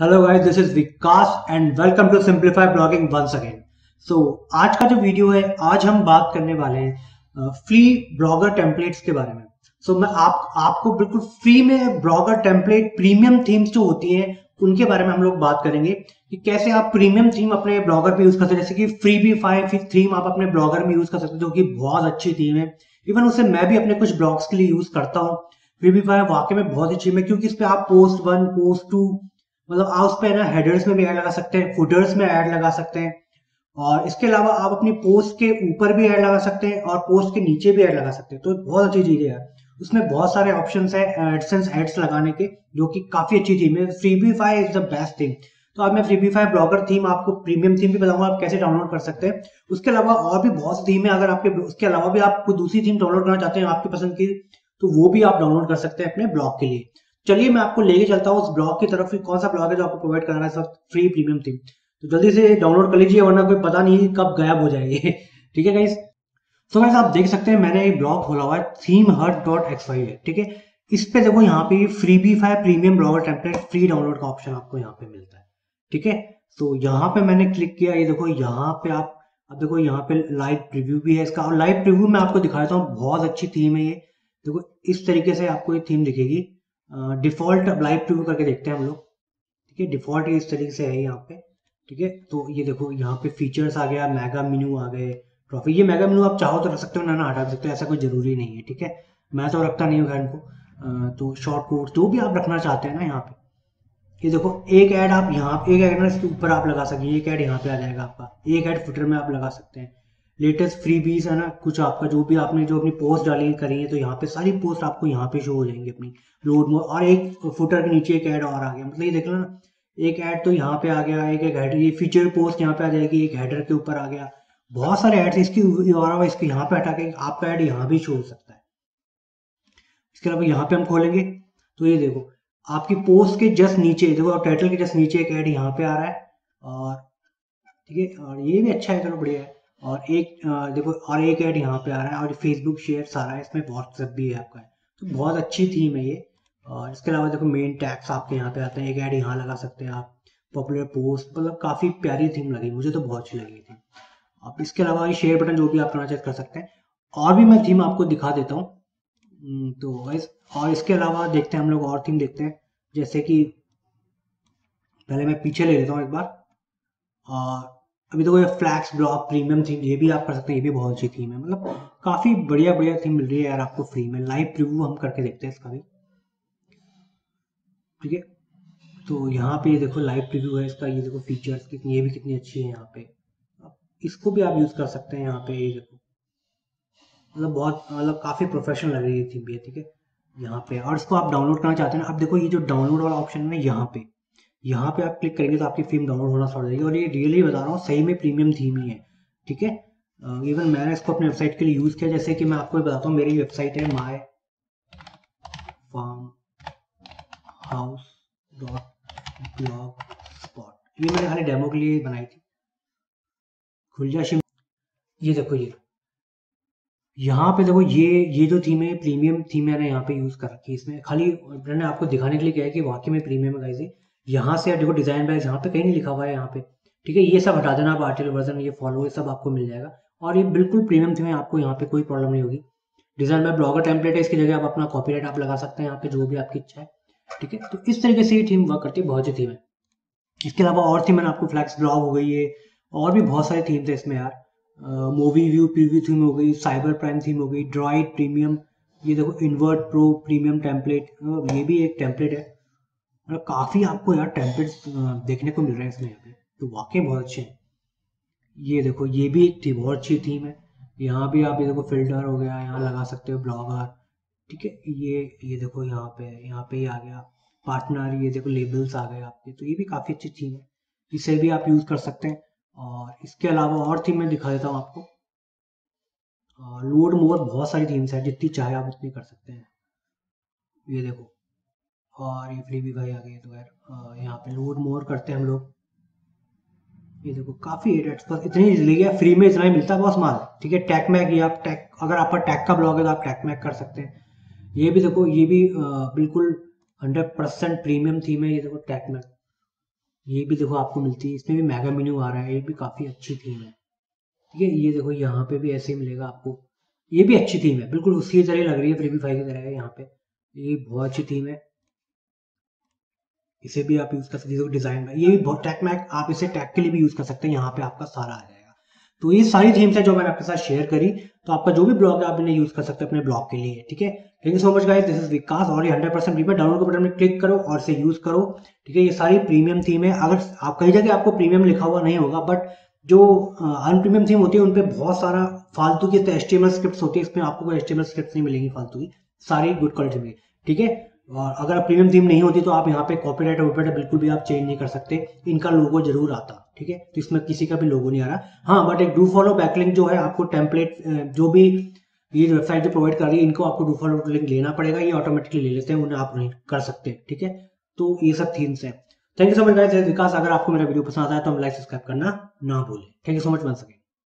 Hello guys this is Vikas and welcome to simplify blogging once again so आज का जो video है आज हम बात करने वाले हैं फ्री ब्लॉगर टेम्पलेट्स के बारे में। सो so, मैं आप आपको बिल्कुल फ्री में ब्लॉगर टेम्पलेट प्रीमियम थीम्स जो होती हैं उनके बारे में हम लोग बात करेंगे कि कैसे आप प्रीमियम थीम अपने ब्लॉगर पे यूज़ कर सकते हैं। जैसे कि फ्री बी फाइव थीम आप अपने ब्लॉगर में यूज़ कर सकते हैं जो कि बहुत अच्छी थीम है। इवन उसे मैं भी अपने कुछ ब्लॉग्स के लिए यूज़ करता हूँ। फ्री बी फाइव वाकई में बहुत अच्छी है क्योंकि इस पर आप पोस्ट वन पोस्ट टू मतलब आप उस पर ना हेडर्स में भी ऐड लगा सकते हैं फुटर्स में ऐड लगा सकते हैं, और इसके अलावा आप अपनी पोस्ट के ऊपर भी ऐड लगा सकते हैं और पोस्ट के नीचे भी ऐड लगा सकते हैं। तो बहुत अच्छी चीज़ है उसमें बहुत सारे ऑप्शन है एडसेंस एड्स लगाने के, जो कि काफ़ी अच्छी थीम है। Freebify is the best theme तो अब मैं फ्रीबीफाई ब्लॉगर थीम आपको प्रीमियम थीम भी बताऊँगा, आप कैसे डाउनलोड कर सकते हैं। उसके अलावा और भी बहुत सी थीम है, अगर आपके उसके अलावा भी आप कोई दूसरी थीम डाउनलोड करना चाहते हैं आपकी पसंद की तो वो भी आप डाउनलोड कर सकते हैं अपने ब्लॉग के लिए। चलिए मैं आपको लेके चलता हूँ उस ब्लॉग की तरफ़ कौन सा ब्लॉग है जो आपको प्रोवाइड करा रहा है फ्री प्रीमियम थीम तो जल्दी से डाउनलोड कर लीजिए वरना कोई पता नहीं कब गायब हो जाएगी। ठीक है गाइस तो गाइस आप देख सकते हैं मैंने एक ब्लॉग खोला हुआ है theme heart dot X Y है। ठीक है? इस पे देखो यहाँ पे Freebify premium blogger template free download का ऑप्शन आपको यहाँ पे मिलता है। ठीक है? तो यहाँ पे मैंने क्लिक किया, ये देखो यहाँ पे आप, अब देखो यहाँ पे लाइव प्रीव्यू भी है इसका। और लाइव प्रीव्यू मैं आपको दिखाता हूँ, बहुत अच्छी थीम है ये। देखो इस तरीके से आपको ये थीम दिखेगी। डिफ़ॉल्ट लाइव प्रीव्यू करके देखते हैं हम लोग। ठीक है? डिफ़ॉल्ट इस तरीके से है यहाँ पे। ठीक है? तो ये देखो, यहाँ पे फीचर्स आ गया मेगा मेनू आ गए ट्रॉफी ये मेगा मेनू आप चाहो तो रख सकते हो ना ना हटा सकते हो, ऐसा कोई ज़रूरी नहीं है। ठीक है? मैं तो रखता नहीं हूँ इनको। तो शॉर्ट कोट जो भी आप रखना चाहते हैं ना यहाँ पे। ये देखो, एक ऐड आप यहाँ, एक ऐड ना इसके ऊपर आप लगा सकते एक ऐड यहाँ पे आ जाएगा आपका। एक ऐड फुटर में आप लगा सकते हैं। लेटेस्ट फ्री बीज है ना, कुछ आपका जो भी आपने जो अपनी पोस्ट डाली करी है तो यहाँ पे सारी पोस्ट आपको यहाँ पे शो हो जाएँगी अपनी लोड मोड और एक फुटर के नीचे एक ऐड और आ गया। मतलब ये देख लो ना, एक ऐड तो यहाँ पे आ गया, एक एक हेडर ये फीचर पोस्ट यहाँ पे आ जाएगी, एक हेडर के ऊपर आ गया। बहुत सारे एड्स इसकी और इसके यहाँ पे हटा के आपका एड यहाँ भी शो हो सकता है। इसके अलावा यहाँ पे हम खोलेंगे तो ये देखो, आपकी पोस्ट के जस्ट नीचे, देखो टाइटल के जस्ट नीचे एक ऐड यहाँ पे आ रहा है, और ठीक है, और ये भी अच्छा है, चलो बढ़िया है। और एक देखो और एक ऐड यहाँ पे आ रहा है और फेसबुक शेयर सारा है इसमें व्हाट्सएप भी है आपका। तो बहुत अच्छी थीम है ये। और इसके अलावा देखो मेन टैक्स आपके यहाँ पे आते हैं एक ऐड यहाँ लगा सकते हैं आप। पॉपुलर पोस्ट मतलब काफ़ी प्यारी थीम लगी मुझे तो बहुत अच्छी लगी थी आप इसके अलावा ये शेयर बटन जो भी आप करना चाहे कर सकते हैं और भी मैं थीम आपको दिखा देता हूँ। हम्म, तो इस और इसके अलावा देखते हैं हम लोग और थीम देखते हैं। जैसे कि पहले मैं पीछे ले लेता हूँ एक बार। और अभी तो ये फ्लैक्स ब्लॉक प्रीमियम थीम ये भी आप कर सकते हैं, ये भी बहुत अच्छी थीम है। मतलब काफ़ी बढ़िया बढ़िया थीम मिल रही है यार आपको फ्री में। लाइव प्रिव्यू हम करके देखते हैं इसका भी। ठीक है? तो यहाँ पे देखो लाइव प्रिव्यू है इसका, ये देखो फीचर्स कितनी, ये भी कितनी अच्छी है यहाँ पे। इसको भी आप यूज़ कर सकते हैं यहाँ पे, ये देखो। मतलब बहुत मतलब काफ़ी प्रोफेशनल लग रही है थीम भी ठीक है? यहाँ पे, और इसको आप डाउनलोड करना चाहते हैं अब देखो ये जो डाउनलोड वाला ऑप्शन है यहाँ पे यहाँ पे आप क्लिक करेंगे तो आपकी फ़िल्म डाउनलोड होना स्टार्ट हो जाएगी। और ये रियली बता रहा हूँ, सही में प्रीमियम थीम ही है, ठीक है? इवन मैंने इसको अपने वेबसाइट के लिए यूज़ किया, जैसे कि मैं आपको बताता हूँ, मेरी वेबसाइट है my farm house dot blogspot ये मैंने खाली डेमो के लिए बनाई थी। खुल जा शिम ये देखो ये। यहाँ पे देखो ये ये जो थीम है प्रीमियम थीम मैंने यहाँ पे यूज़ कर रखी है इसमें। खाली मैंने आपको दिखाने के लिए क्या है कि वाकई में प्रीमियम है गाइस यहाँ से देखो डिज़ाइन बाइज यहाँ पे कहीं नहीं लिखा हुआ है यहाँ पे। ठीक है, ये सब हटा देना आप आर्टिकल वर्जन ये फॉलो ये सब आपको मिल जाएगा। और ये बिल्कुल प्रीमियम थीम है आपको यहाँ पे कोई प्रॉब्लम नहीं होगी। डिज़ाइन बाय ब्लॉगर टेम्पलेट है, इसकी जगह आप अपना कॉपीराइट आप लगा सकते हैं, यहाँ पे जो भी आपकी इच्छा है। ठीक है तो इस तरीके से ये थीम वर्क करती है, बहुत अच्छी थीम है। इसके अलावा और थीम आपको फ्लैक्स ब्लॉग हो गई है, और भी बहुत सारे थीम थे इसमें यार। मूवी व्यू प्रीव्यू थीम हो गई साइबर प्राइम थीम हो गई ड्रॉइड प्रीमियम ये देखो इन्वर्ट प्रो प्रीमियम टेम्पलेट ये भी एक टेम्पलेट है। काफ़ी आपको यार टेम्पलेट्स देखने को मिल रहे हैं इसमें यहाँ पे। तो वाकई बहुत अच्छे हैं। ये देखो, ये भी एक थी, बहुत अच्छी थीम है। यहाँ भी आप ये देखो फ़िल्टर हो गया, यहाँ लगा सकते हो ब्लॉगर ठीक है, ये ये देखो यहाँ पे यहाँ पे ही आ गया। पार्टनर ये देखो लेबल्स आ गए आपके। तो ये भी काफ़ी अच्छी थीम है। इसे भी आप यूज़ कर सकते हैं। और इसके अलावा और थीम मैं दिखा देता हूँ आपको। लोड मोर बहुत सारी थीम्स है, जितनी चाहे आप उतनी कर सकते हैं। ये देखो और ये फ्री भी भाई आ गए तो यार यहाँ पे लोड मोर करते हैं हम लोग। ये देखो, काफ़ी एडेट्स पर इतनी इजली गया फ्री में इतना ही मिलता है बहुत माल, ठीक है? टैक मैक ये आप टैक अगर आपका टैक का ब्लॉग है तो आप टैक मैक कर सकते हैं। ये भी देखो, ये भी बिल्कुल हंड्रेड परसेंट प्रीमियम थीम है, ये देखो टैक मैक ये भी देखो, आपको मिलती है, इसमें भी मेगा मेन्यू आ रहा है, ये भी काफ़ी अच्छी थीम है, ठीक है? ये देखो, यहाँ पे भी ऐसे ही मिलेगा आपको। ये भी अच्छी थीम है, बिल्कुल उसकी तरह लग रही है फ्रीबीफाई की तरह है, यहाँ पे। ये बहुत अच्छी थीम है। इसे भी आप यूज़ कर सकते डिज़ाइन में ये भी बहुत टैक मैक आप इसे टैग के लिए भी यूज़ कर सकते हैं, यहाँ पे आपका सारा आ जाएगा। तो ये सारी थीम्स है जो मैंने आपके साथ शेयर करी। तो आपका जो भी ब्लॉग है आप इन्हें यूज़ कर सकते हैं अपने ब्लॉग के लिए, ठीक है? Thank you so much guys this is Vikas और ये hundred percent premium download button में क्लिक करो और इसे यूज़ करो, ठीक है? ये सारी प्रीमियम थीम है। अगर आप कहीं जगह आपको प्रीमियम लिखा हुआ नहीं होगा बट जो अनप्रीमियम थीम होती है उन पर बहुत सारा फालतू की टी स्क्रिप्ट होती है, इसमें आपको कोई स्क्रिप्ट नहीं मिलेंगी फालतू की। सारी गुड क्वालिटी में, ठीक है? और अगर प्रीमियम थीम नहीं होती तो आप यहाँ पे कॉपीराइट वॉपीराइट बिल्कुल भी आप चेंज नहीं कर सकते। इनका लोगो ज़रूर आता, ठीक है? तो इसमें किसी का भी लोगो नहीं आ रहा। हाँ बट एक डू फॉलो बैकलिंग जो है, आपको टेम्पलेट जो भी ये वेबसाइट जो प्रोवाइड कर रही है, इनको आपको डू फॉलो लिंक लेना पड़ेगा। ये ऑटोमेटिकली ले लेते हैं, उन्हें आप नहीं कर सकते, ठीक है? तो ये सब थीम्स है। Thank you so much guys Vikas अगर आपको मेरा वीडियो पसंद आता है तो हम लाइक सब्सक्राइब करना ना भूलें। Thank you so much one second